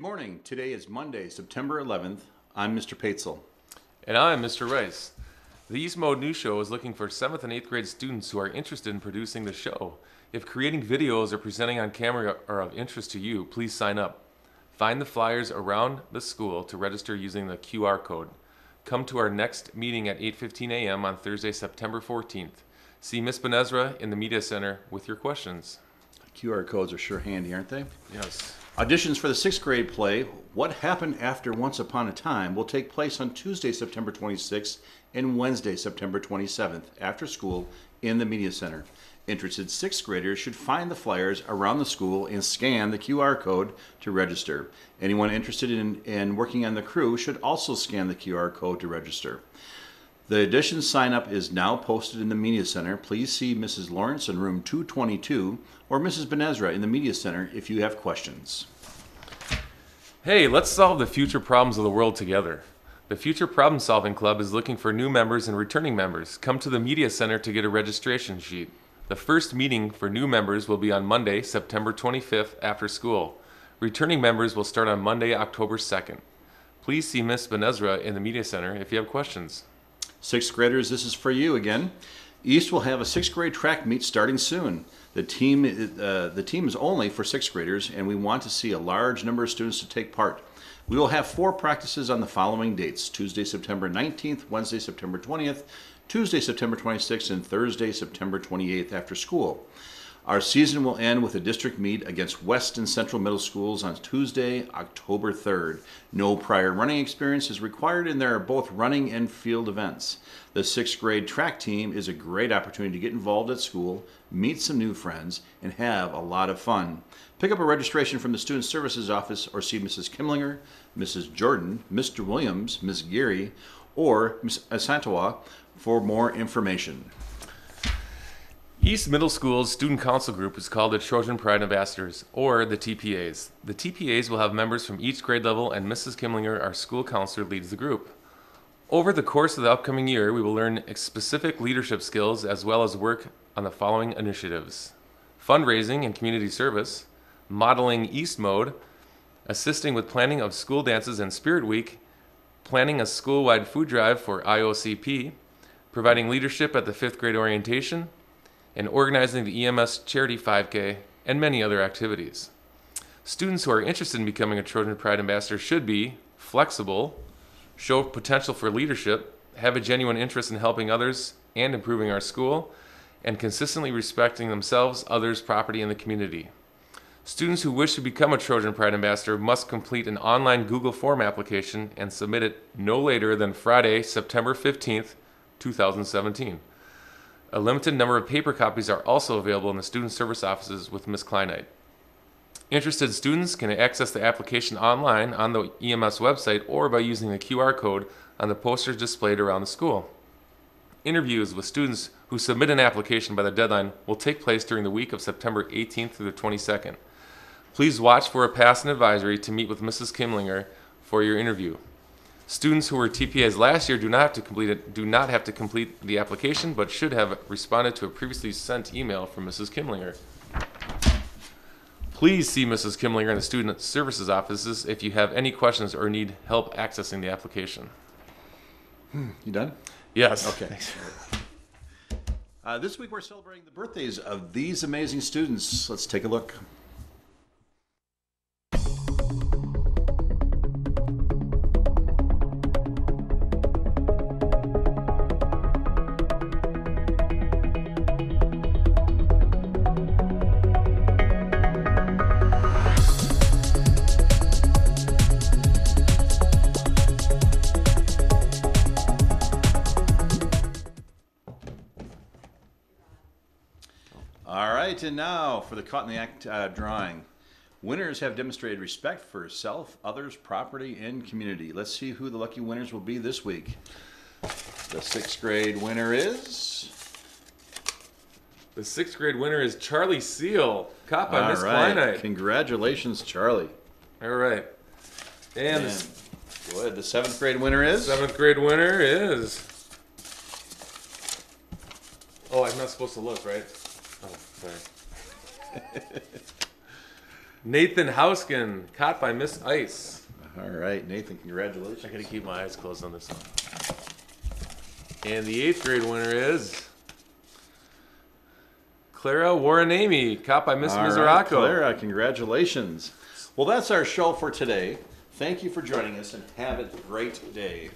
morning. Today is Monday, September 11th. I'm Mr. Paetzel. And I'm Mr. Rice. The East Mode News Show is looking for 7th and 8th grade students who are interested in producing the show. If creating videos or presenting on camera are of interest to you, please sign up. Find the flyers around the school to register using the QR code. Come to our next meeting at 8:15 a.m. on Thursday, September 14th. See Miss Benezra in the media center with your questions. QR codes are sure handy, aren't they? Yes. Auditions for the sixth grade play, What Happened After Once Upon a Time, will take place on Tuesday, September 26th and Wednesday, September 27th, after school in the Media Center. Interested sixth graders should find the flyers around the school and scan the QR code to register. Anyone interested in, in working on the crew should also scan the QR code to register. The audition sign up is now posted in the Media Center. Please see Mrs. Lawrence in room 222 or Mrs. Benezra in the Media Center if you have questions. Hey, let's solve the future problems of the world together. The Future Problem Solving Club is looking for new members and returning members. Come to the Media Center to get a registration sheet. The first meeting for new members will be on Monday, September 25th after school. Returning members will start on Monday, October 2nd. Please see Miss Benezra in the Media Center if you have questions. Sixth graders, this is for you again. East will have a sixth grade track meet starting soon. The team, uh, the team is only for sixth graders, and we want to see a large number of students to take part. We will have four practices on the following dates Tuesday, September 19th, Wednesday, September 20th, Tuesday, September 26th, and Thursday, September 28th after school. Our season will end with a district meet against West and Central Middle Schools on Tuesday, October 3rd. No prior running experience is required, and there are both running and field events. The sixth grade track team is a great opportunity to get involved at school, meet some new friends, and have a lot of fun. Pick up a registration from the Student Services Office or see Mrs. Kimlinger, Mrs. Jordan, Mr. Williams, Ms. Geary, or Ms. Asantawa for more information. East Middle School's student council group is called the Trojan Pride Ambassadors, or the TPAs. The TPAs will have members from each grade level, and Mrs. Kimlinger, our school counselor, leads the group. Over the course of the upcoming year, we will learn specific leadership skills as well as work on the following initiatives fundraising and community service, modeling East Mode, assisting with planning of school dances and Spirit Week, planning a school wide food drive for IOCP, providing leadership at the fifth grade orientation, and organizing the EMS Charity 5K, and many other activities. Students who are interested in becoming a Trojan Pride ambassador should be flexible, show potential for leadership, have a genuine interest in helping others and improving our school, and consistently respecting themselves, others, property, and the community. Students who wish to become a Trojan Pride ambassador must complete an online Google Form application and submit it no later than Friday, September 15th, 2017. A limited number of paper copies are also available in the student service offices with Ms. Kleinite. Interested students can access the application online on the EMS website or by using the QR code on the posters displayed around the school. Interviews with students who submit an application by the deadline will take place during the week of September 18th through the 22nd. Please watch for a pass and advisory to meet with Mrs. Kimlinger for your interview. Students who were TPAs last year do not have to complete it, do not have to complete the application, but should have responded to a previously sent email from Mrs. Kimlinger. Please see Mrs. Kimlinger in the Student Services offices if you have any questions or need help accessing the application. You done? Yes. Okay. Uh, this week we're celebrating the birthdays of these amazing students. Let's take a look. All right, and now for the Caught in the Act uh, drawing. Winners have demonstrated respect for self, others, property, and community. Let's see who the lucky winners will be this week. The sixth grade winner is. The sixth grade winner is Charlie Seal, cop by All Miss right. Kleinite. Congratulations, Charlie. All right. And And good. The seventh grade winner is. seventh grade winner is. Oh, I'm not supposed to look, right? Oh, sorry. Nathan Hauskin, caught by Miss Ice. All right, Nathan, congratulations. I gotta keep my eyes closed on this one. And the eighth grade winner is Clara Waranami, caught by Miss All right, Mizurako. Clara, congratulations. Well, that's our show for today. Thank you for joining us and have a great day.